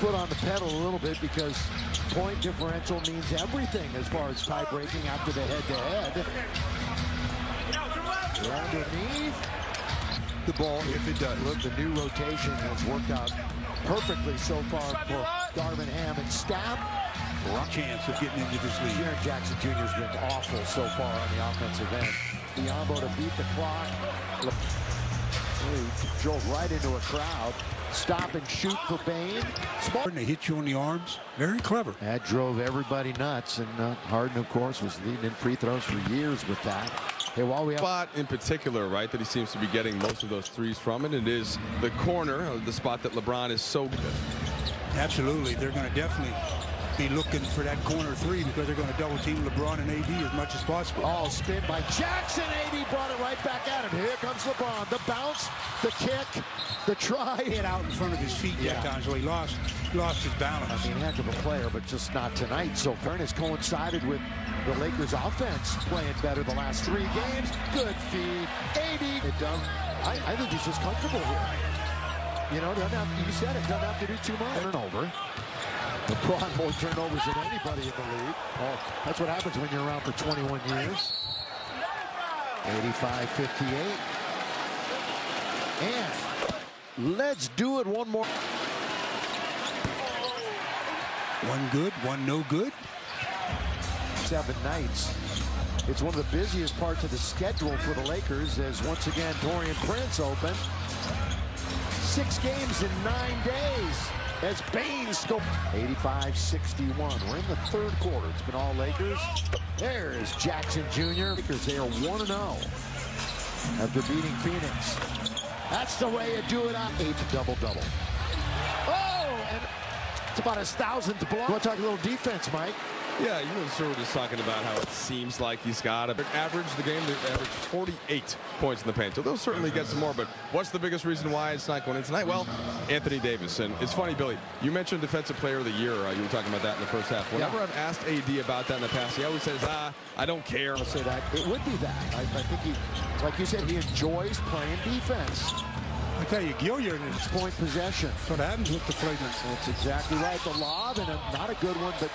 foot on the pedal a little bit because point differential means everything as far as tie breaking after the head-to-head. Underneath the ball, if it does. Look, the new rotation has worked out perfectly so far for Darvin Ham and staff. Chance of getting into this league. Jaren Jackson Jr. has been awful so far on the offensive end. Biyombo to beat the clock. He drove right into a crowd. Stop and shoot for Bane. Smart. And they hit you on the arms. Very clever. That drove everybody nuts. And uh, Harden, of course, was leading in free throws for years with that. Hey, while we have spot in particular, right, that he seems to be getting most of those threes from, and it is the corner, the spot that LeBron is so good. Absolutely. They're going to definitely be looking for that corner three because they're going to double team LeBron and AD as much as possible. Oh, spin by Jackson. AD brought it right back at him. Here comes LeBron. The bounce, the kick, the try. Hit out in front of his feet Yeah. that time, so he lost lost his balance. I mean, heck of a player, but just not tonight. So Kern has coincided with the Lakers offense playing better the last three games. Good feed. 80. It does. I, I think he's just comfortable here. You know, doesn't have, you said it, doesn't have to do too much. Turnover. LeBron more turnovers than anybody in the league. Oh, that's what happens when you're around for 21 years. 85-58. And let's do it one more. One good, one no good. seven nights. It's one of the busiest parts of the schedule for the Lakers as once again Taurean Prince open. Six games in nine days as Bane's still 85-61. We're in the third quarter. It's been all Lakers. There's Jackson Jr. Lakers, they are 1-0 after beating Phoenix. That's the way you do it on eighth double-double. Oh, and it's about his thousandth block. To talk a little defense, Mike? Yeah, you know, sir, we're just talking about how it seems like he's got a average. The game they averaged 48 points in the paint, so they'll certainly get some more. But what's the biggest reason why it's not going in tonight? Well, Anthony Davis, and it's funny, Billy. You mentioned Defensive Player of the Year. Uh, you were talking about that in the first half. Whenever Yeah. I've asked AD about that in the past, he always says, "Ah, I don't care." I'll say that. It would be that. I, I think he, like you said, he enjoys playing defense. I tell you, Gilliard is Point possession. what happens with the flagrants. That's exactly right. The lob and a, not a good one, but